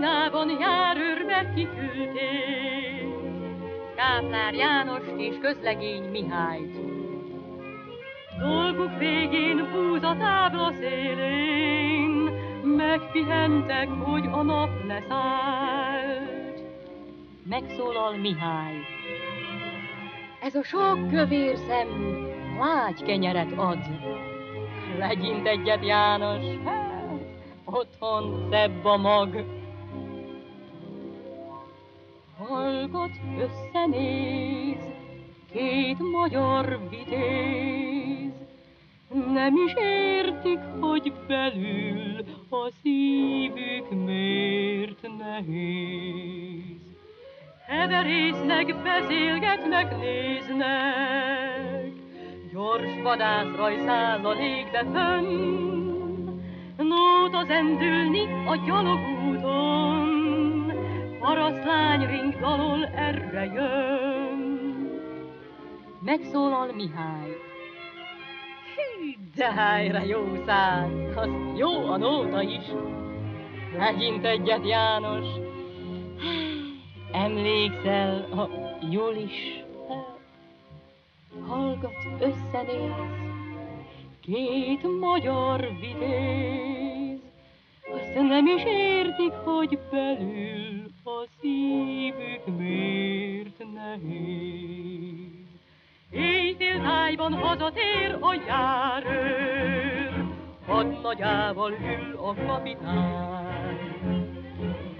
tájban járőrbe kiküldték. Káplár Jánost és közlegény Mihályt. Dolguk végén búza tábla szélén, megpihentek, hogy a nap leszállt. Megszólal Mihály. Ez a sok kövér szem lágy kenyeret ad. Legyint egyet, János, hát, otthon szebb a mag. Hallgat összenéz, két magyar vitéz, nem is értik, hogy belül a szívük miért nehéz. Heverésznek, beszélgetnek, néznek, Gyors vadász rajszáll a légbe fönn, Nóta zendülni a gyalogúton, Parasztlány ring dalol erre jön. Megszólal Mihály. Hű, de helyre jó szár, az jó a nóta is. Megint egyet, János, emlékszel a Julis? Hallgat, összenéz, két magyar vitéz, azt nem is értik, hogy belül a szívük miért nehéz. Éjfél tájban hazatér a járőr, hadnagyával ül a kapitány.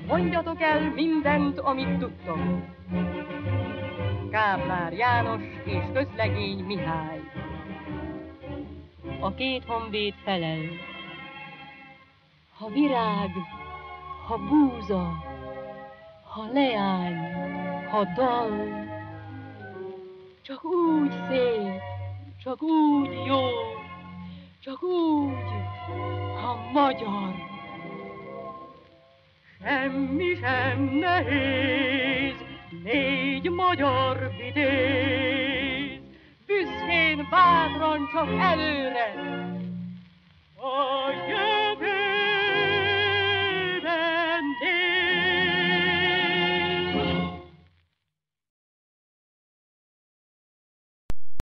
Mondjatok el mindent, amit tudtok. Káplár János és közlegény Mihály. A két honvéd felel. Ha virág, ha búza, ha leány, ha dal, csak úgy szép, csak úgy jó, csak úgy, ha magyar. Semmi sem nehéz, négy magyar vitéz, büszkén bátran csak előre,